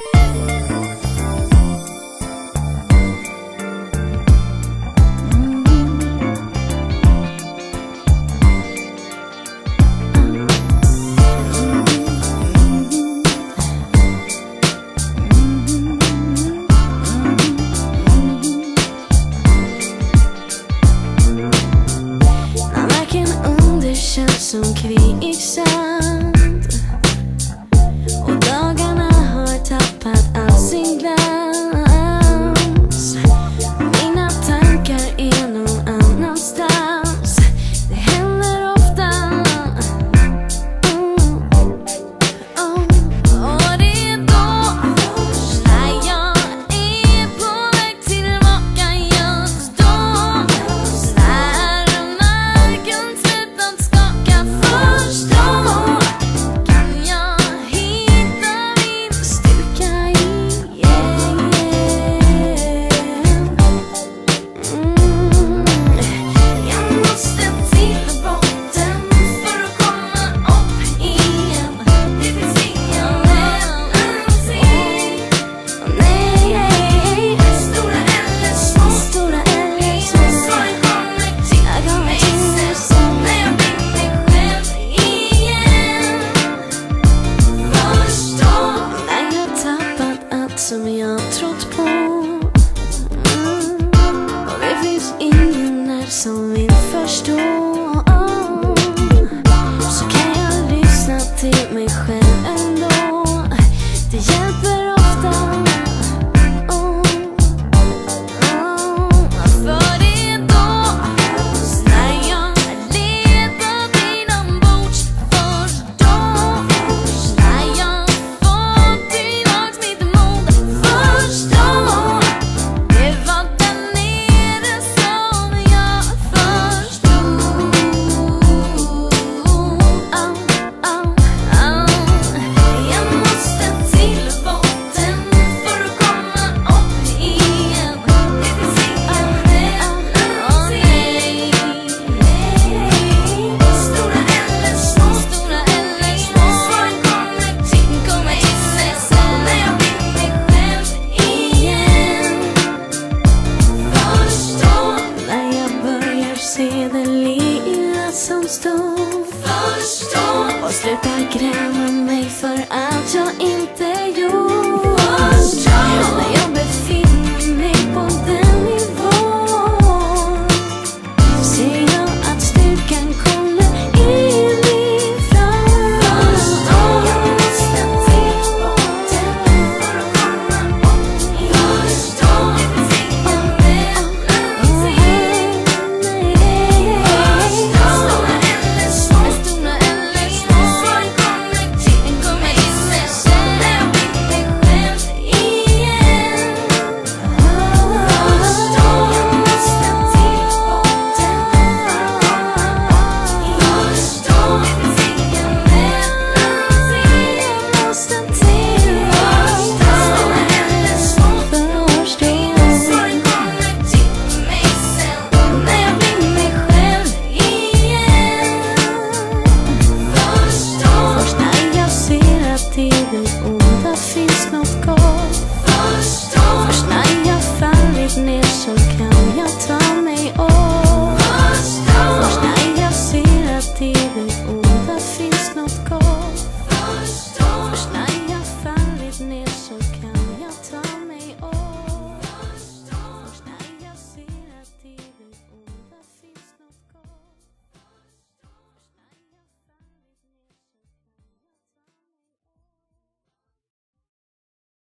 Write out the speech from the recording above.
Bye. som min förstår sluta gräma mig för allt jag inte gjort feels no